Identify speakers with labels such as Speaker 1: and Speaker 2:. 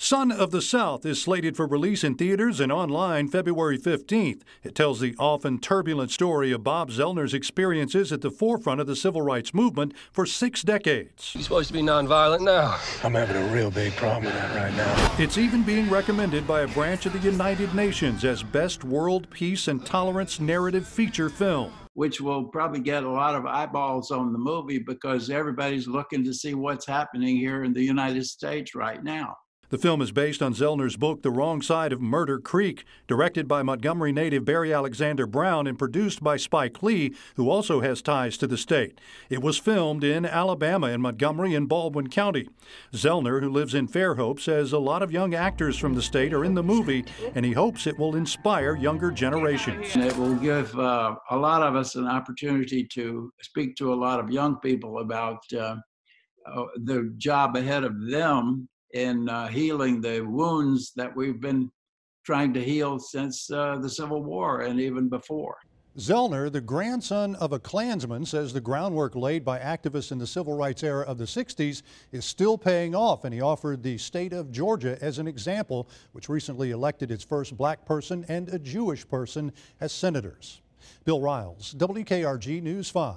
Speaker 1: Son of the South is slated for release in theaters and online February 15th. It tells the often turbulent story of Bob Zellner's experiences at the forefront of the civil rights movement for six decades.
Speaker 2: You're supposed to be nonviolent now.
Speaker 3: I'm having a real big problem with that right now.
Speaker 1: It's even being recommended by a branch of the United Nations as Best World Peace and Tolerance Narrative Feature Film
Speaker 4: which will probably get a lot of eyeballs on the movie because everybody's looking to see what's happening here in the United States right now.
Speaker 1: The film is based on Zellner's book, The Wrong Side of Murder Creek, directed by Montgomery native Barry Alexander Brown and produced by Spike Lee, who also has ties to the state. It was filmed in Alabama in Montgomery and Baldwin County. Zellner, who lives in Fairhope, says a lot of young actors from the state are in the movie, and he hopes it will inspire younger generations.
Speaker 4: It will give uh, a lot of us an opportunity to speak to a lot of young people about uh, uh, the job ahead of them in uh, healing the wounds that we've been trying to heal since uh, the Civil War and even before.
Speaker 1: Zellner, the grandson of a Klansman, says the groundwork laid by activists in the civil rights era of the 60s is still paying off, and he offered the state of Georgia as an example, which recently elected its first black person and a Jewish person as senators. Bill Riales, WKRG News 5.